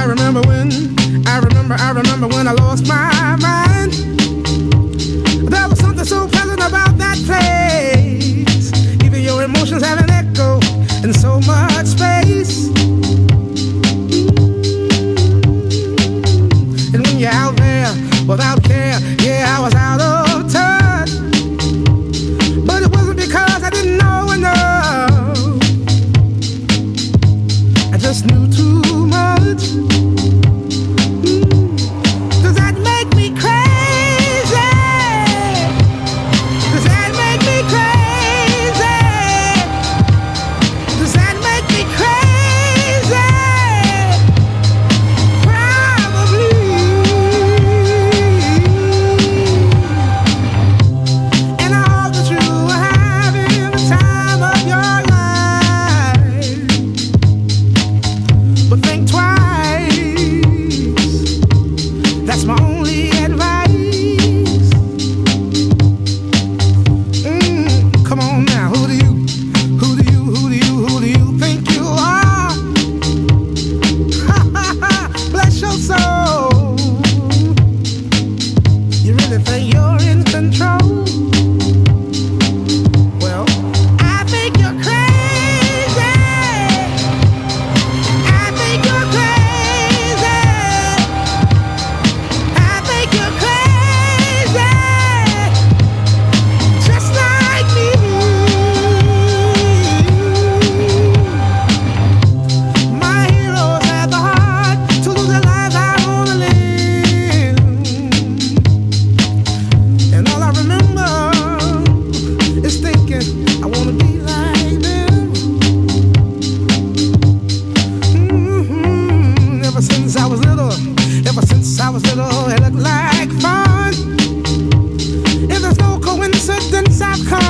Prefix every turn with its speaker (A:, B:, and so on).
A: I remember when, I remember, I remember when I lost my mind. There was something so pleasant about that place. Even your emotions have an echo in so much space. And when you're out there without care, yeah, I was out of. Ever since I was little, it looked like fun. If there's no coincidence, I've come.